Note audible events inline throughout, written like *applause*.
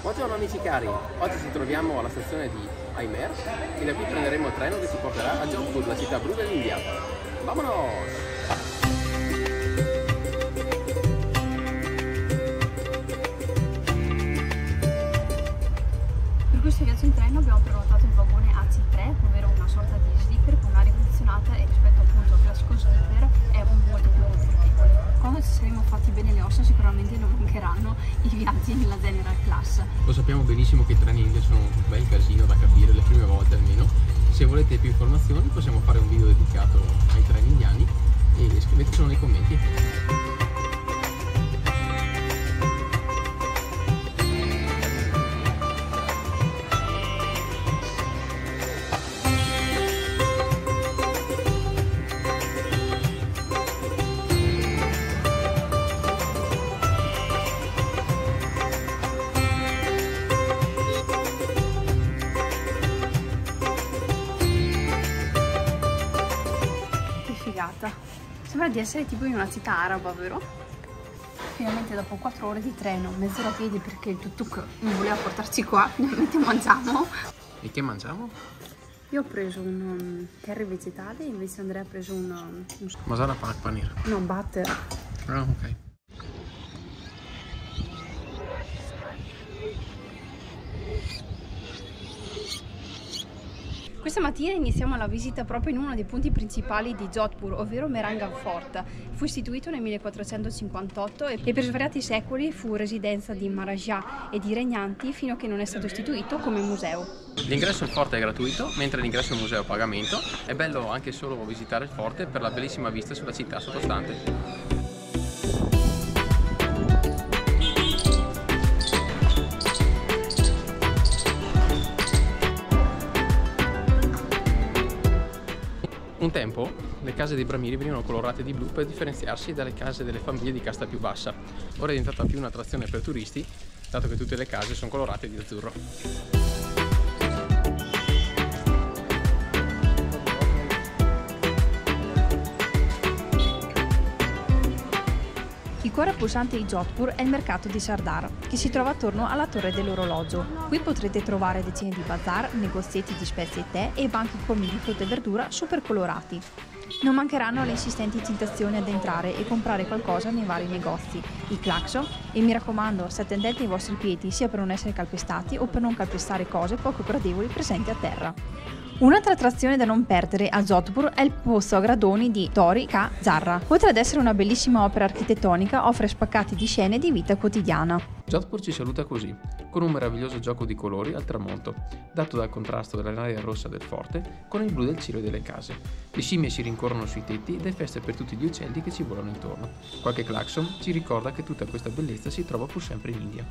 Buongiorno amici cari, oggi ci troviamo alla stazione di Aimer e da qui prenderemo il treno che ci porterà a Jodhpur, la città blu dell'India. Vamonos! Per questo viaggio in treno abbiamo prenotato il vagone AC3, ovvero una sorta di ossa sicuramente non mancheranno i viaggi nella general class. Lo sappiamo benissimo che i treni in India sono un bel casino da capire, le prime volte almeno. Se volete più informazioni possiamo fare un video dedicato ai treni indiani e scrivetecelo nei commenti. Che figata! Sembra di essere tipo in una città araba, vero? Finalmente dopo 4 ore di treno, mezz'ora a piedi perché il tuk-tuk non voleva portarci qua, *laughs* finalmente mangiamo. E che mangiamo? Io ho preso un um, curry vegetale, invece Andrea ha preso un, um, un Masala pak panir. no, butter. Ah, ok. Questa mattina iniziamo la visita proprio in uno dei punti principali di Jodhpur, ovvero Merangan Fort. Fu istituito nel 1458 e per svariati secoli fu residenza di Maharaja e di regnanti fino a che non è stato istituito come museo. L'ingresso al forte è gratuito, mentre l'ingresso al museo è a pagamento. È bello anche solo visitare il forte per la bellissima vista sulla città sottostante. Case dei bramini venivano colorate di blu per differenziarsi dalle case delle famiglie di casta più bassa. Ora è diventata più un'attrazione per turisti, dato che tutte le case sono colorate di azzurro. Il cuore pulsante di Jodhpur è il mercato di Sardar, che si trova attorno alla torre dell'orologio. Qui potrete trovare decine di bazar, negozietti di spezie e tè e banchi con di frutta e verdura super colorati. Non mancheranno le insistenti tentazioni ad entrare e comprare qualcosa nei vari negozi, i clacson e mi raccomando state attenti ai vostri piedi sia per non essere calpestati o per non calpestare cose poco gradevoli presenti a terra. Un'altra attrazione da non perdere a Jodhpur è il posto a gradoni di Tori Ka Zarra. Oltre ad essere una bellissima opera architettonica, offre spaccati di scene di vita quotidiana. Jodhpur ci saluta così, con un meraviglioso gioco di colori al tramonto, dato dal contrasto dell'aria rossa del forte con il blu del cielo delle case. Le scimmie si rincorrono sui tetti ed è festa per tutti gli uccelli che ci volano intorno. Qualche clacson ci ricorda che tutta questa bellezza si trova pur sempre in India.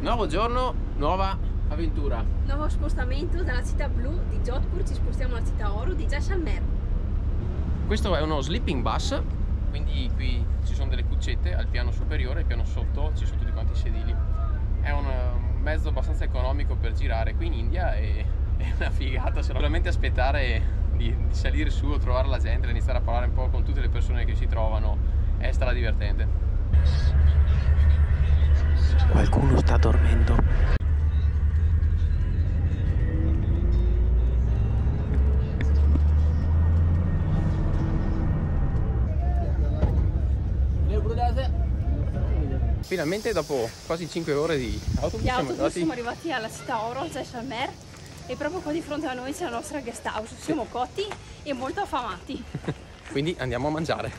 Nuovo giorno, nuova avventura. Nuovo spostamento dalla città blu di Jodhpur ci spostiamo alla città oro di Jaisalmer. Questo è uno sleeping bus, quindi qui ci sono delle cuccette al piano superiore e al piano sotto ci sono tutti quanti i sedili. È un mezzo abbastanza economico per girare qui in India e *laughs* è una figata, solamente aspettare di, di salire su o trovare la gente, iniziare a parlare un po' con tutte le persone che si trovano, è stra divertente. Qualcuno sta dormendo. Finalmente dopo quasi 5 ore di autobus Di siamo autobus arrivati siamo arrivati alla città oro, Jaisalmer, e proprio qua di fronte a noi c'è la nostra guest house. Siamo cotti e molto affamati. *laughs* Quindi andiamo a mangiare.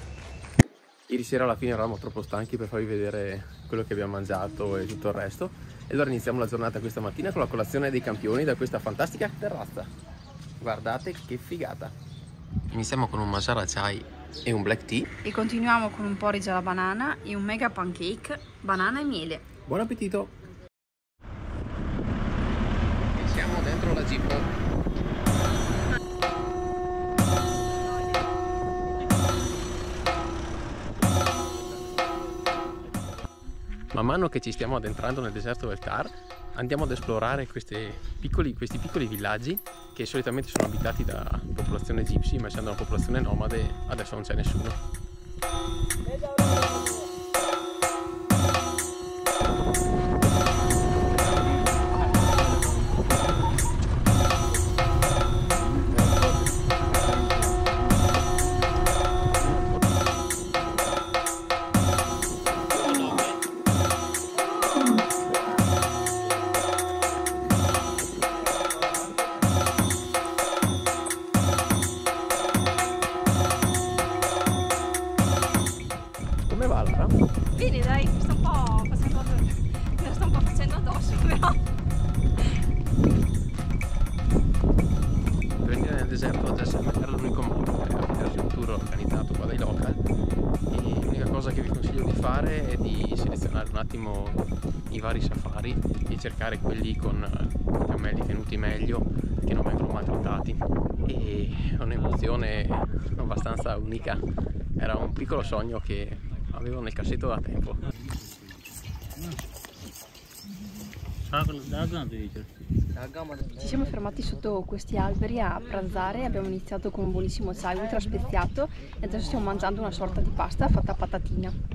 Ieri sera alla fine eravamo troppo stanchi per farvi vedere quello che abbiamo mangiato e tutto il resto. E allora iniziamo la giornata questa mattina con la colazione dei campioni da questa fantastica terrazza. Guardate che figata. Iniziamo con un masala chai e un black tea. E continuiamo con un porridge alla banana e un mega pancake, banana e miele. Buon appetito! E siamo dentro la jeep. Man mano che ci stiamo addentrando nel deserto del Thar, andiamo ad esplorare piccoli, questi piccoli villaggi che solitamente sono abitati da popolazione gypsy, ma essendo una popolazione nomade adesso non c'è nessuno. Fare è di selezionare un attimo i vari safari e cercare quelli con cammelli tenuti meglio che non vengono maltrattati. E è un'emozione abbastanza unica. Era un piccolo sogno che avevo nel cassetto da tempo. Ci siamo fermati sotto questi alberi a pranzare, abbiamo iniziato con un buonissimo chai ultra speziato e adesso stiamo mangiando una sorta di pasta fatta a patatina.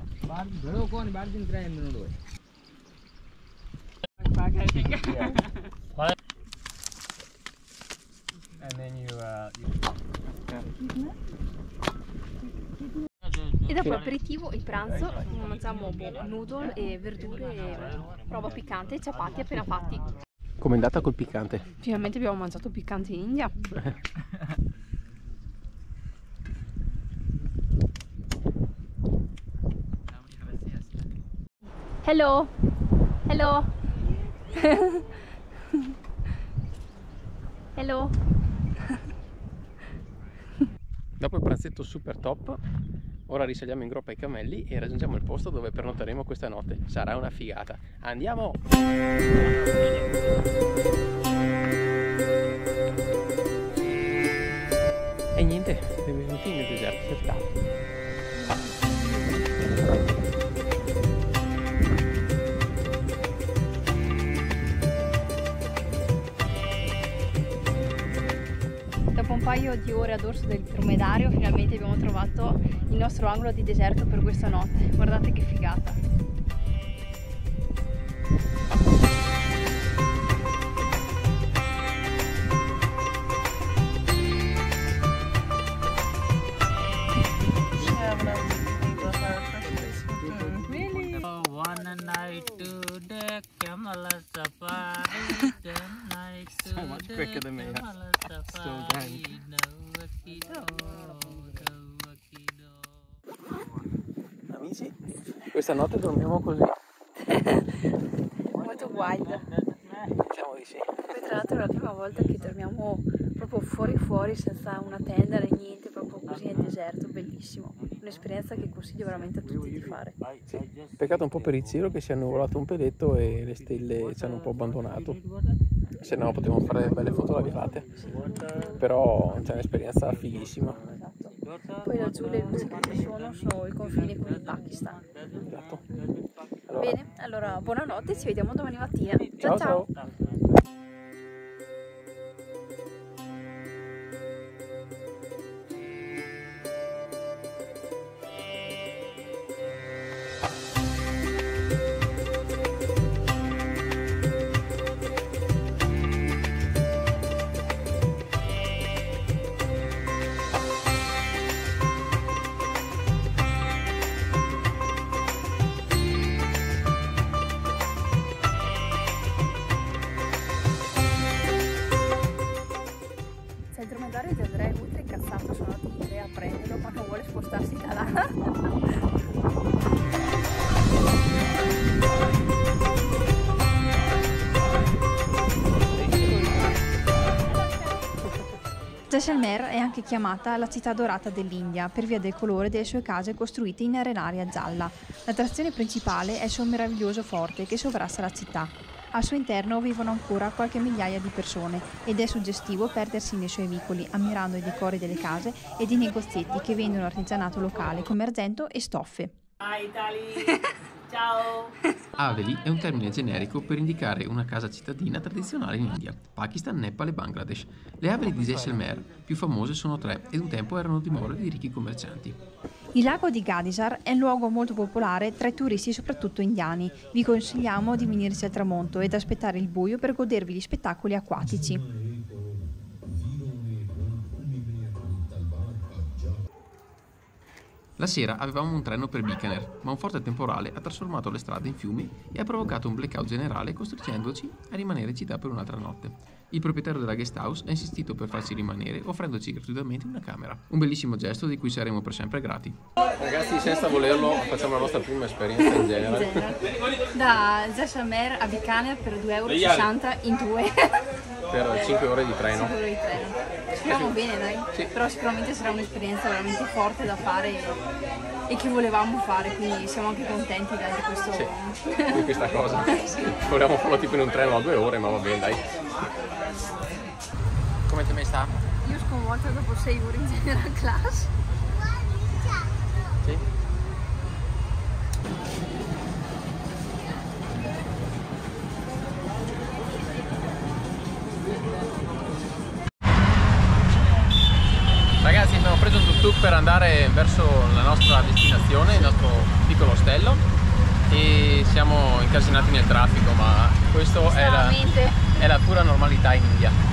E dopo l'aperitivo, il pranzo, mangiamo noodle e verdure e roba piccante, ciapati appena fatti. Com'è andata col piccante? Finalmente abbiamo mangiato piccante in India. *laughs* Hello. Hello. Hello. Dopo il pranzetto super top, ora risaliamo in groppa ai cammelli e raggiungiamo il posto dove pernotteremo questa notte. Sarà una figata. Andiamo! E niente, benvenuti nel deserto del Thar. Un paio di ore a dorso del dromedario finalmente abbiamo trovato il nostro angolo di deserto per questa notte. Guardate che figata. Amici, questa notte dormiamo così. Molto wild. Siamo di sì. Poi tra l'altro è la prima volta che dormiamo proprio fuori fuori senza una tenda né niente, proprio così nel deserto, bellissimo. Un'esperienza che consiglio veramente a tutti di fare. Peccato un po' per il cielo che si è annuvolato un peletto e le stelle ci hanno un po' abbandonato. Se no potevamo fare delle belle foto lavate. Però c'è un'esperienza fighissima. Esatto. Poi laggiù le luci che ci sono sono il confine con il Pakistan. Esatto. Allora, Bene, allora buonanotte, ci vediamo domani mattina. ciao ciao. ciao. Jaisalmer è anche chiamata la città dorata dell'India per via del colore delle sue case costruite in arenaria gialla. L'attrazione principale è il suo meraviglioso forte che sovrasta la città. Al suo interno vivono ancora qualche migliaia di persone ed è suggestivo perdersi nei suoi vicoli ammirando i decori delle case ed i negozietti che vendono artigianato locale come argento e stoffe. *laughs* Aveli è un termine generico per indicare una casa cittadina tradizionale in India, Pakistan, Nepal e Bangladesh. Le Aveli di Jaisalmer più famose sono tre ed un tempo erano dimore di ricchi commercianti. Il lago di Gadisar è un luogo molto popolare tra i turisti soprattutto indiani. Vi consigliamo di venirci al tramonto ed aspettare il buio per godervi gli spettacoli acquatici. La sera avevamo un treno per Bikaner, ma un forte temporale ha trasformato le strade in fiumi e ha provocato un blackout generale costringendoci a rimanere in città per un'altra notte. Il proprietario della guest house ha insistito per farci rimanere offrendoci gratuitamente una camera. Un bellissimo gesto di cui saremo per sempre grati. Ragazzi, senza volerlo, facciamo la nostra prima esperienza in genere. Da Jaisalmer a Bikaner per 2,60 euro in due. per 5 ore di treno. Sicuro di treno. Speriamo bene dai, Sì. però sicuramente sarà un'esperienza veramente forte da fare e, e che volevamo fare, quindi siamo anche contenti dai, di questo... Sì, *laughs* di questa cosa. Volevamo farlo tipo in un treno a due ore, ma va bene, dai. Come ti mai sta? Io sconvolta dopo 6 ore in general class. Sì. Ragazzi abbiamo preso un tuk-tuk per andare verso la nostra destinazione, il nostro piccolo ostello e siamo incasinati nel traffico ma questo è è la pura normalità in India.